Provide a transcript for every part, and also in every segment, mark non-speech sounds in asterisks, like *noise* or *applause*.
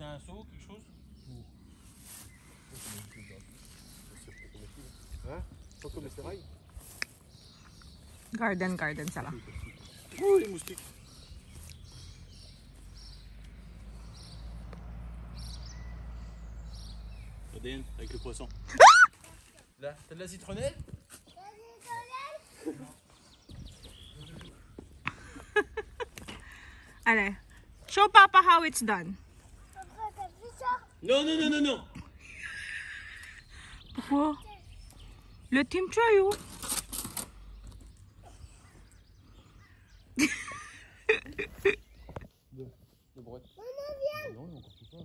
C'était un seau, quelque chose Hein Pas comme les sérails Garden, garden sila. Oh, les moustiques ADN avec le poisson. Là, t'as de la citronnelle Allez, show Papa how it's done. Non, non, non, non, non Pourquoi? Let him try, oh. Le bret. Non, il y a encore tout ça.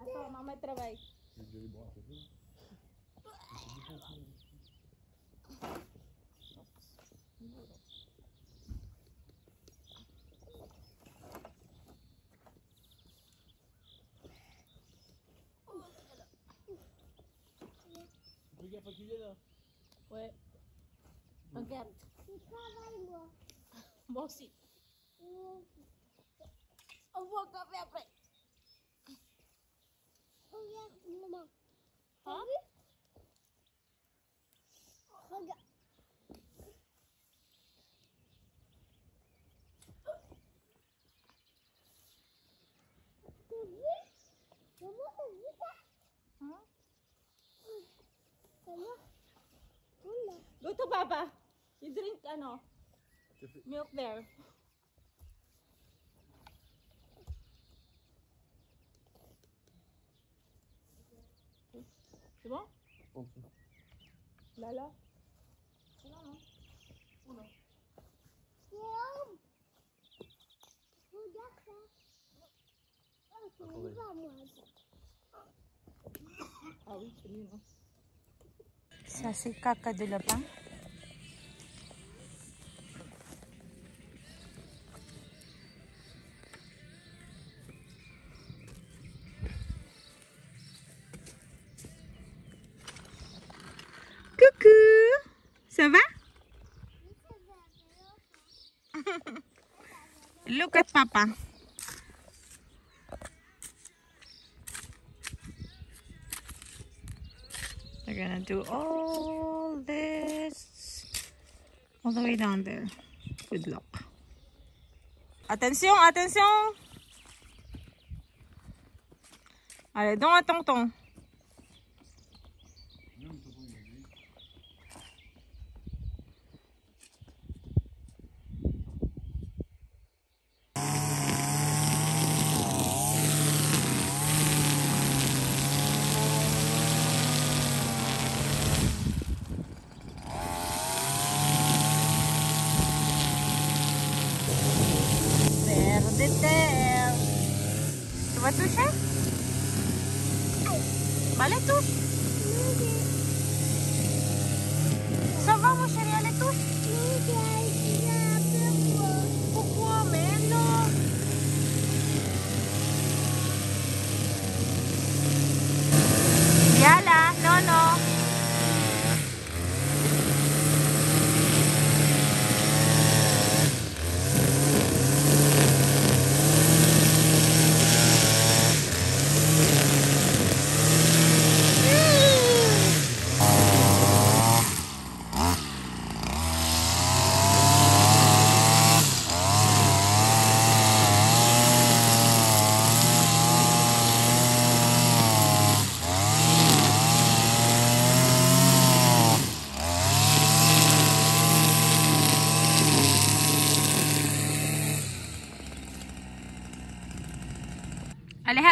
Attends, maman travaille. J'ai déjà les bras à côté. Fais gaffe à qui vient là Ouais. Regarde, *laughs* moi aussi. On voit café après. Hein? Regarde. T'as vu? Maman, t'as vu ça? Hein? Go to Papa. You drink, ano, milk there. C'est bon? En dessous. Là, là. Guillaume Regarde ça. Oh, c'est Attendez. pas moi. Ah oui, c'est lui, non? Ça, c'est caca de lapin. Coucou! Ça va? *laughs* Look at Papa. Do all this all the way down there. Good luck. Attention, attention! Allez, donc à tonton.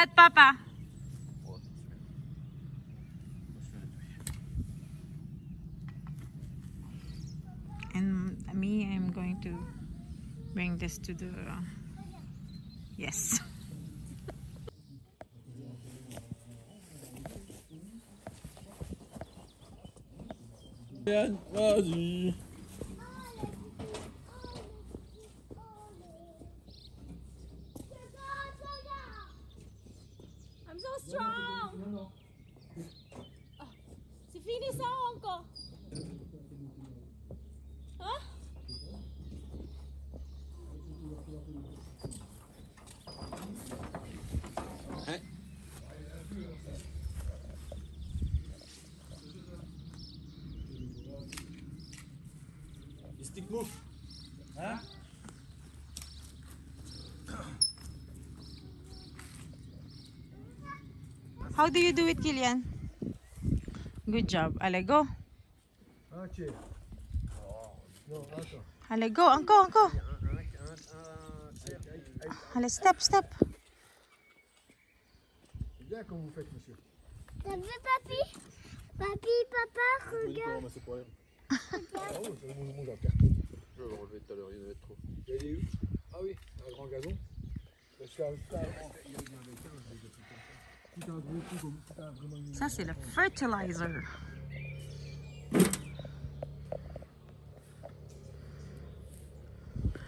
Papa. And me, I'm going to bring this to the. Yes. Yann, vas-y Move. Hein How do you do it, Kilian? Good job. Ale, go. Ok. Non, attends. Ale, go. Encore, encore. Allez, step, step. C'est bien comme vous faites, monsieur. T'as vu, papy Papy, papa, regarde. *laughs* ramasser pour rien. Oui, c'est mon monde à carton. Je vais le relever tout à l'heure, il y en avait trop. Il y a des où Ah oui, un grand gazon. Parce qu'un. Il y avait 15, je les ai pris comme ça. Tout un gros truc, tout un vraiment Ça, c'est le fertilizer.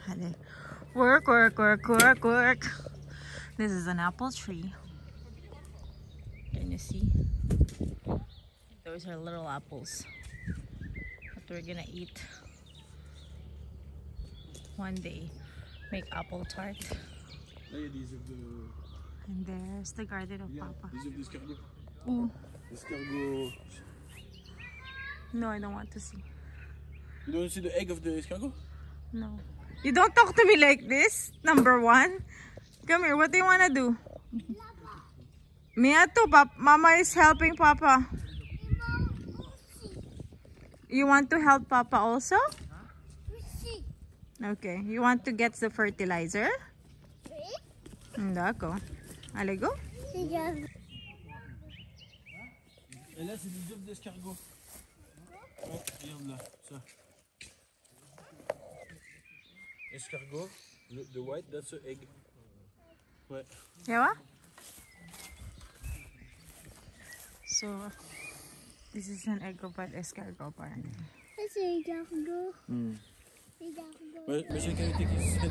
Allez. Work, work, work, work, work. This is an apple tree. Can you see? Those are little apples that we're gonna eat one day. Make apple tart. Là, il y a des œufs de. And there's the garden of il y a Papa. Des œufs d'escargot. Ooh. Escargot. No, I don't want to see. You don't see the egg of the escargot? No. You don't talk to me like this, number one. Come here, what do you want to do? Mia too, Pap Mama is helping Papa. You want to help Papa also? Aussi. Okay. You want to get the fertilizer? Oui. D'accord. Allez, go. Et là, c'est des œufs d'escargot. Ouais, regarde là, ça. Escargot, le the white, that's the egg. Ouais. Yeah, what? So, this is an egg of an escargot apparently. Ça, c'est Regarde. Mais, mais j'ai qualité qui se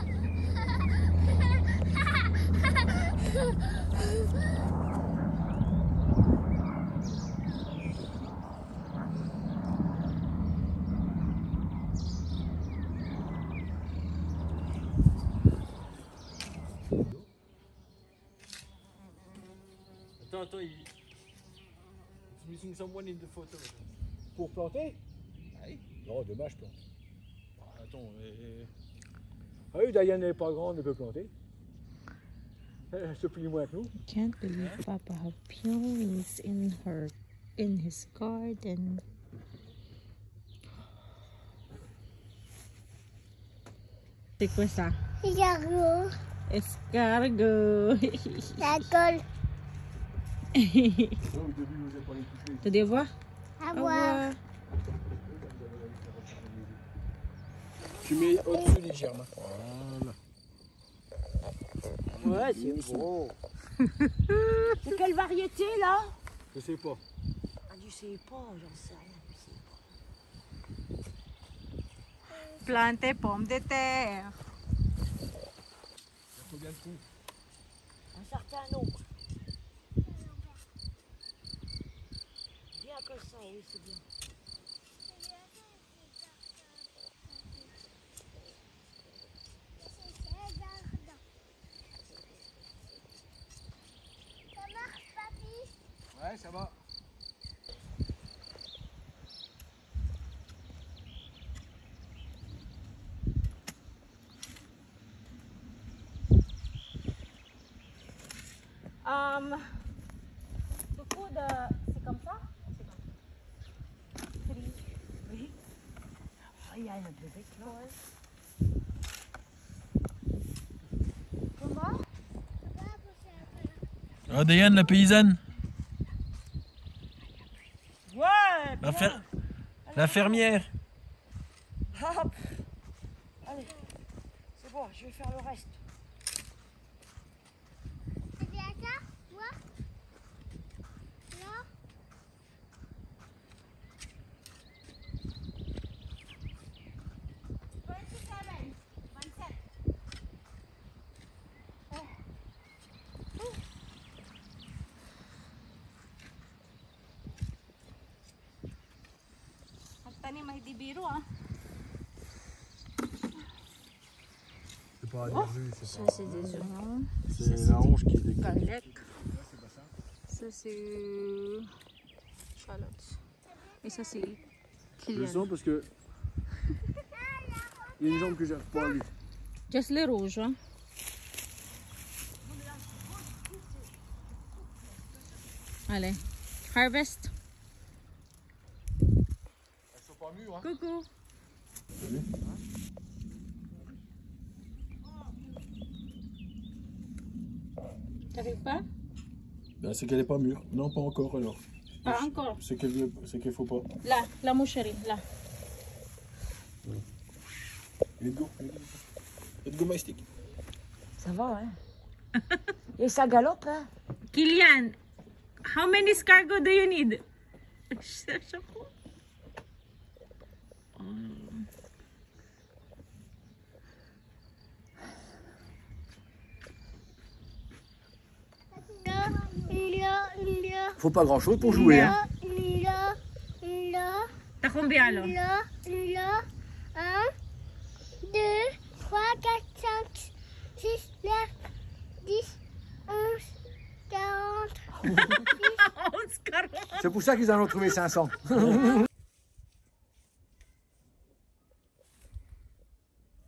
Attends, attends, il... It's missing someone in the photo. Pour planter? Oui. Non, dommage, plante. Attends, et... Ah oui, Diane n'est pas grande, elle peut planter. Elle se plie moins que nous. Can't believe Papa have peonies in her in his garden. C'est quoi ça? Regarde. Escargot. *laughs* La colle. *laughs* Au début, vous toucher. Tu les vois? À Au voir. Tu mets au-dessus germes. Voilà. Ouais, c'est bon. *laughs* C'est quelle variété là? Je sais pas. Ah, je sais pas, j'en sais rien, je sais pas. Planter pommes de terre. Combien de trous Un certain nombre. Bien que ça, oui, c'est bien. Um, to put the, c'est comme ça? C'est comme ça. Three, Oui. Ah, il y a un bébé là. four. Comment? Diane, la paysanne. Ouais, La, fer- la fermière. Hop. Allez, c'est bon, je vais faire le reste. C'est bien ça Toi Non Magtanim ay di biro ah. C'est pas nerveux, c'est Ça c'est des oignons. C'est la hanche qui est. Garlic. Ça c'est shallots. Et ça c'est Je le Kylian. sens parce que Il y a une jambe que j'arrive pas à enlever. Just les rouges, hein? Allez, harvest. Hein. Coucou. T'arrives pas? Ben, c'est qu'elle est pas mûre. Non, pas encore alors. Pas encore. C'est qu'elle c'est qu'il faut pas. Là, la mon chéri, là. Let's go. Let's go, my stick. Ça va, hein? *laughs* Et ça galope, hein? Kilian, how many escargot do you need? *laughs* Là, là, là, Faut pas grand chose pour jouer. Hein. là, là, T'as combien alors? là, là. Un, deux, trois, quatre, cinq, six, neuf, dix, onze, *laughs* quarante. C'est pour ça qu'ils en ont trouvé 500.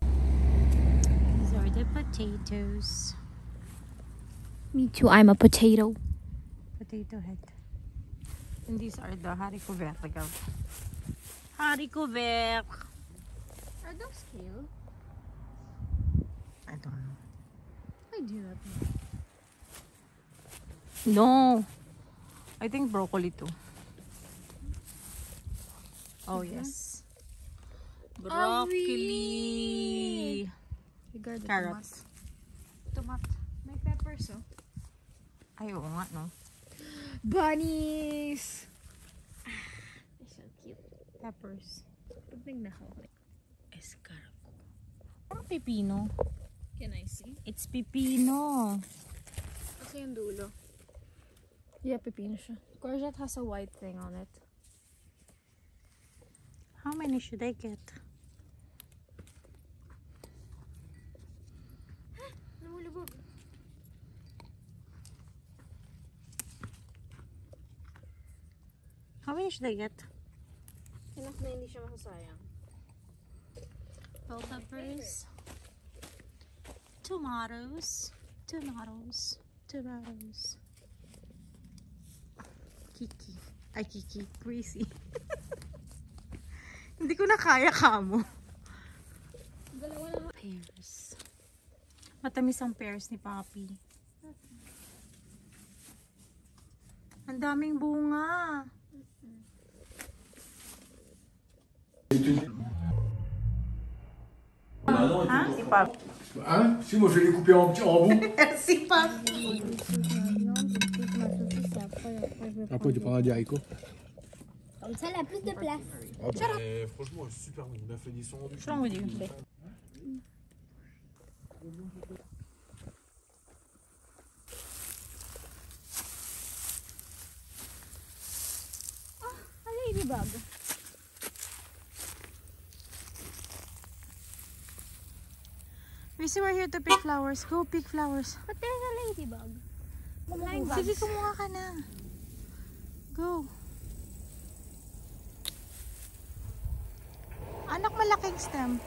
These are the potatoes. Me too, I'm a potato. Potato head. And these are the haricot vert. Haricot vert. Are those kale? I don't know. I do that. No. I think broccoli too. Oh yes. Broccoli. Regard the Carrots. Tomato. May peppers, oh. Ay, oo nga, no? Bunnies! They're so cute. Peppers. Pag nagnakaw. Escargot. Parang pipino. Can I see? It's pipino. Kasi yung dulo. Yeah, pepino siya. Courgette has a white thing on it. How many should I get? Should I get? Enough na hindi siya masasayang. Bell peppers. Tomatoes. Tomatoes. Tomatoes. Kiki. Ay, Kiki. Crazy. *laughs* Hindi ko na kaya kamo. Pears. Matamis ang pears ni Papi. Ang daming bunga. Ha? Si Papi. Hein Si, moi je vais les couper en petits en bout. si Papi. Après, tu prendras des haricots. Comme ça, elle a plus de place. Eh, franchement, elle est super bonne. Il a fait des sons du What's wrong with you? A ladybug. Risi, we're here to pick flowers. Go pick flowers. But there's a ladybug. Bugs. Sige, kumuha ka na. Go. Anak, malaking stem.